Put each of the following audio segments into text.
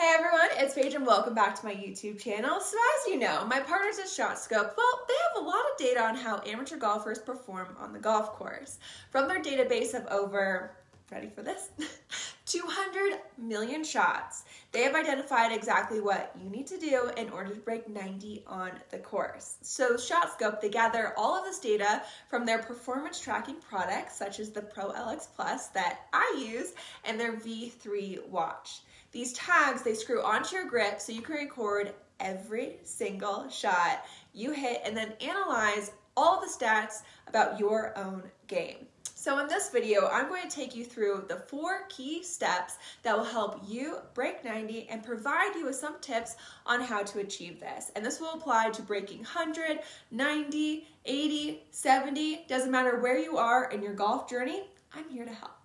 Hey everyone, it's Paige and welcome back to my YouTube channel. So as you know, my partners at ShotScope, well, they have a lot of data on how amateur golfers perform on the golf course. From their database of over, ready for this, 200 million shots, they have identified exactly what you need to do in order to break 90 on the course. So ShotScope, they gather all of this data from their performance tracking products, such as the Pro LX Plus that I use, and their V3 watch. These tags, they screw onto your grip so you can record every single shot you hit and then analyze all the stats about your own game. So in this video, I'm going to take you through the four key steps that will help you break 90 and provide you with some tips on how to achieve this. And this will apply to breaking 100, 90, 80, 70, doesn't matter where you are in your golf journey, I'm here to help.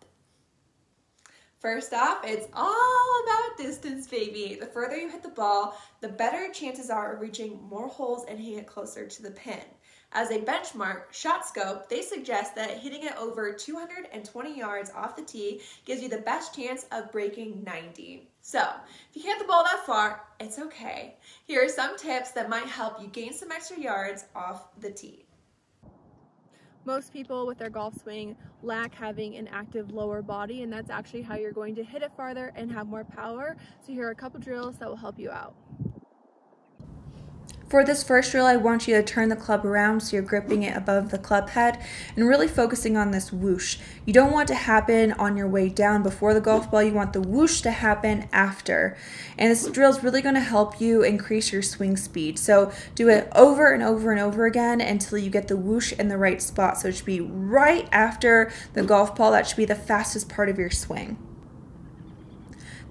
First off, it's all about distance, baby. The further you hit the ball, the better chances are of reaching more holes and hitting it closer to the pin. As a benchmark, ShotScope, they suggest that hitting it over 220 yards off the tee gives you the best chance of breaking 90. So, if you hit the ball that far, it's okay. Here are some tips that might help you gain some extra yards off the tee. Most people with their golf swing lack having an active lower body and that's actually how you're going to hit it farther and have more power. So here are a couple drills that will help you out. For this first drill, I want you to turn the club around so you're gripping it above the club head and really focusing on this whoosh. You don't want to happen on your way down before the golf ball, you want the whoosh to happen after. And this drill is really going to help you increase your swing speed. So do it over and over and over again until you get the whoosh in the right spot. So it should be right after the golf ball, that should be the fastest part of your swing.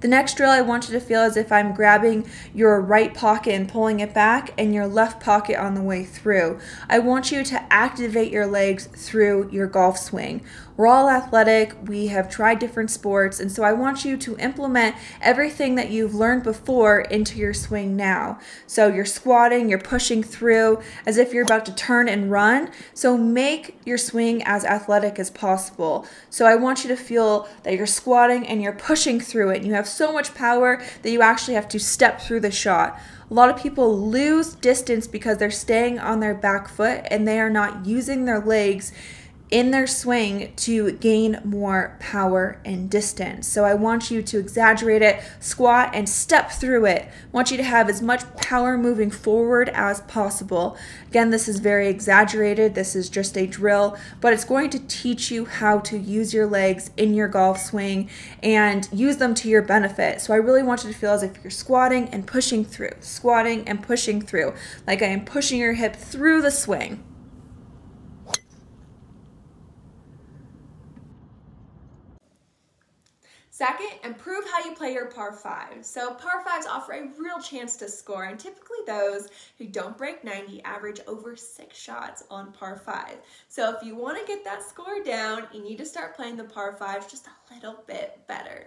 The next drill I want you to feel as if I'm grabbing your right pocket and pulling it back and your left pocket on the way through. I want you to activate your legs through your golf swing. We're all athletic, we have tried different sports, and so I want you to implement everything that you've learned before into your swing now. So you're squatting, you're pushing through as if you're about to turn and run. So make your swing as athletic as possible. So I want you to feel that you're squatting and you're pushing through it. And you have so much power that you actually have to step through the shot. A lot of people lose distance because they're staying on their back foot and they are not using their legs in their swing to gain more power and distance. So I want you to exaggerate it, squat, and step through it. I want you to have as much power moving forward as possible. Again, this is very exaggerated. This is just a drill, but it's going to teach you how to use your legs in your golf swing and use them to your benefit. So I really want you to feel as if you're squatting and pushing through, squatting and pushing through, like I am pushing your hip through the swing. Second, improve how you play your par fives. So par fives offer a real chance to score, and typically those who don't break 90 average over six shots on par five. So if you want to get that score down, you need to start playing the par fives just a little bit better.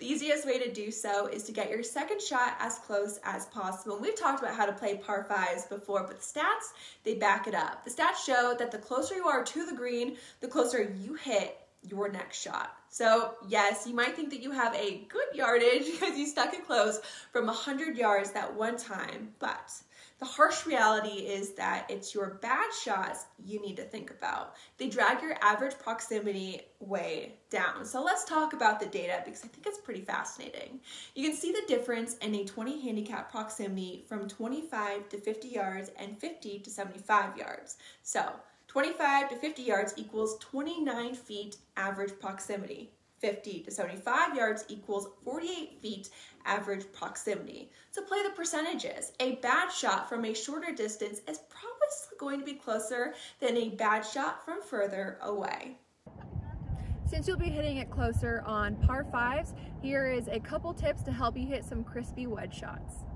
The easiest way to do so is to get your second shot as close as possible. we've talked about how to play par fives before, but the stats, they back it up. The stats show that the closer you are to the green, the closer you hit your next shot. So yes, you might think that you have a good yardage because you stuck it close from 100 yards that one time, but the harsh reality is that it's your bad shots you need to think about. They drag your average proximity way down. So let's talk about the data because I think it's pretty fascinating. You can see the difference in a 20 handicap proximity from 25 to 50 yards and 50 to 75 yards. So 25 to 50 yards equals 29 feet average proximity. 50 to 75 yards equals 48 feet average proximity. So play the percentages. A bad shot from a shorter distance is probably going to be closer than a bad shot from further away. Since you'll be hitting it closer on par fives, here is a couple tips to help you hit some crispy wedge shots.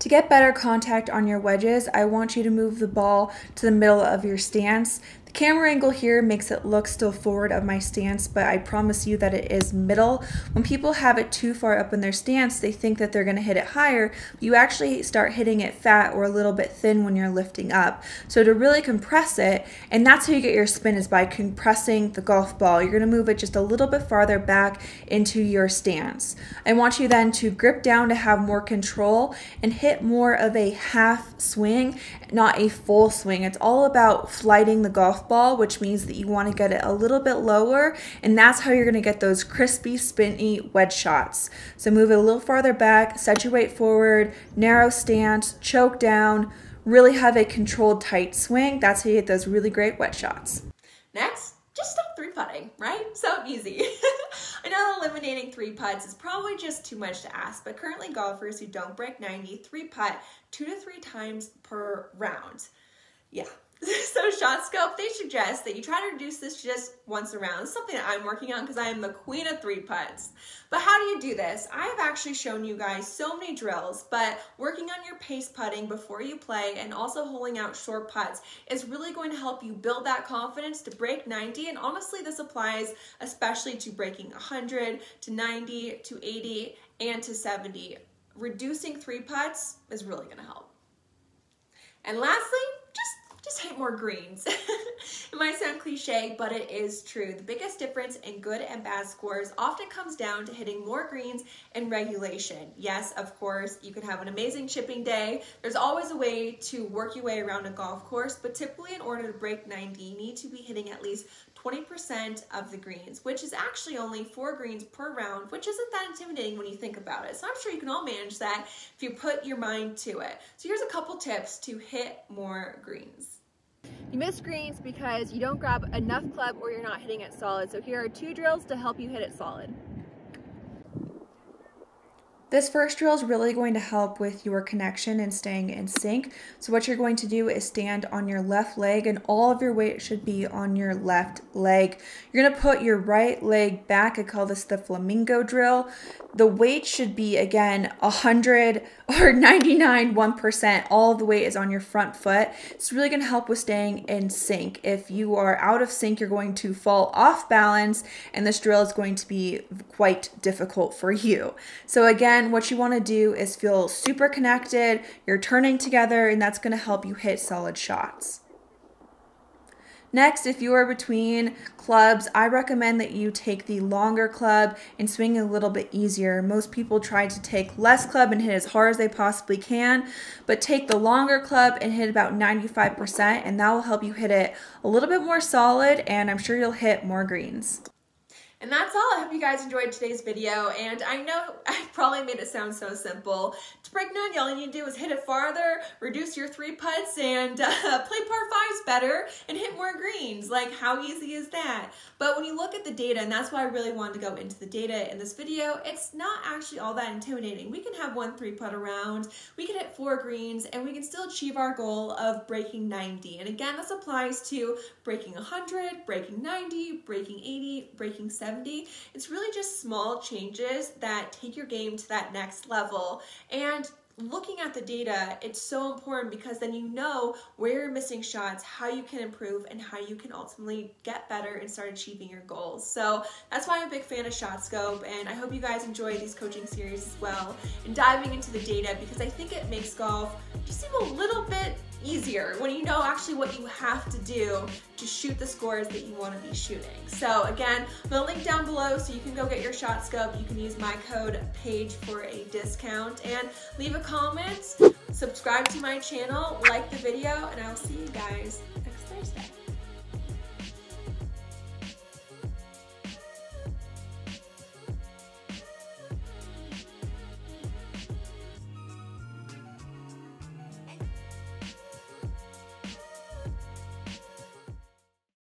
To get better contact on your wedges, I want you to move the ball to the middle of your stance. Camera angle here makes it look still forward of my stance, but I promise you that it is middle. When people have it too far up in their stance, they think that they're gonna hit it higher. You actually start hitting it fat or a little bit thin when you're lifting up. So to really compress it, and that's how you get your spin is by compressing the golf ball. You're gonna move it just a little bit farther back into your stance. I want you then to grip down to have more control and hit more of a half swing, not a full swing. It's all about flighting the golf ball, which means that you want to get it a little bit lower, and that's how you're going to get those crispy, spinny wedge shots. So move it a little farther back, set your weight forward, narrow stance, choke down, really have a controlled tight swing. That's how you get those really great wedge shots. Next, just stop three putting, right? So easy. I know eliminating three putts is probably just too much to ask, but currently golfers who don't break 90 three putt two to three times per round. Yeah, so ShotScope, they suggest that you try to reduce this just once around. Something that I'm working on because I am the queen of three putts. But how do you do this? I have actually shown you guys so many drills, but working on your pace putting before you play and also holding out short putts is really going to help you build that confidence to break 90. And honestly, this applies especially to breaking 100, to 90, to 80, and to 70. Reducing three putts is really going to help. And lastly, just hit more greens. it might sound cliche, but it is true. The biggest difference in good and bad scores often comes down to hitting more greens and regulation. Yes, of course, you can have an amazing chipping day. There's always a way to work your way around a golf course, but typically in order to break 90, you need to be hitting at least 20% of the greens, which is actually only four greens per round, which isn't that intimidating when you think about it. So I'm sure you can all manage that if you put your mind to it. So here's a couple tips to hit more greens. You miss greens because you don't grab enough club or you're not hitting it solid. So here are two drills to help you hit it solid. This first drill is really going to help with your connection and staying in sync. So what you're going to do is stand on your left leg and all of your weight should be on your left leg. You're going to put your right leg back. I call this the flamingo drill. The weight should be again 100 or 99 1%. All of the weight is on your front foot. It's really going to help with staying in sync. If you are out of sync, you're going to fall off balance and this drill is going to be quite difficult for you. So again, then what you want to do is feel super connected, you're turning together, and that's going to help you hit solid shots. Next, if you are between clubs, I recommend that you take the longer club and swing a little bit easier. Most people try to take less club and hit as hard as they possibly can, but take the longer club and hit about 95%, and that will help you hit it a little bit more solid, and I'm sure you'll hit more greens. And that's all. I hope you guys enjoyed today's video. And I know I probably made it sound so simple. To break 90, all you need to do is hit it farther, reduce your three putts, and uh, play par fives better and hit more greens. Like, how easy is that? But when you look at the data, and that's why I really wanted to go into the data in this video, it's not actually all that intimidating. We can have one three putt around, we can hit four greens, and we can still achieve our goal of breaking 90. And again, this applies to breaking 100, breaking 90, breaking 80, breaking 70, 70. It's really just small changes that take your game to that next level. And looking at the data, it's so important because then you know where you're missing shots, how you can improve, and how you can ultimately get better and start achieving your goals. So that's why I'm a big fan of ShotScope, and I hope you guys enjoy these coaching series as well and diving into the data because I think it makes golf just seem a little bit easier when you know actually what you have to do to shoot the scores that you want to be shooting. So again, I'm gonna link down below so you can go get your ShotScope. You can use my code PAIGE for a discount and leave a comment, subscribe to my channel, like the video, and I will see you guys.